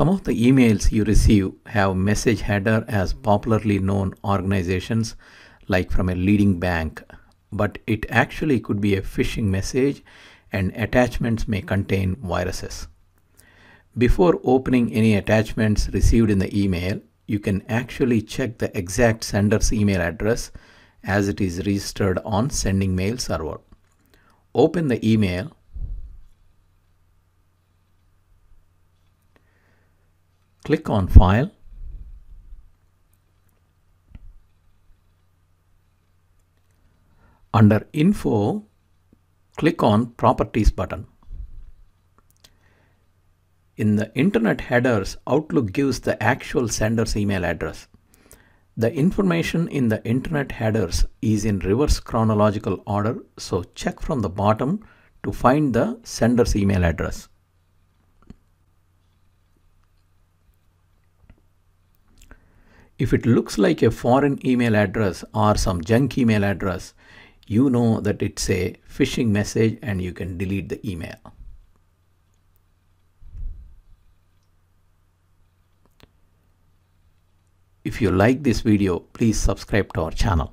Some of the emails you receive have message header as popularly known organizations like from a leading bank, but it actually could be a phishing message and attachments may contain viruses. Before opening any attachments received in the email, you can actually check the exact sender's email address as it is registered on sending mail server. Open the email click on file. Under info click on properties button. In the internet headers outlook gives the actual sender's email address. The information in the internet headers is in reverse chronological order so check from the bottom to find the sender's email address If it looks like a foreign email address or some junk email address, you know that it's a phishing message and you can delete the email. If you like this video, please subscribe to our channel.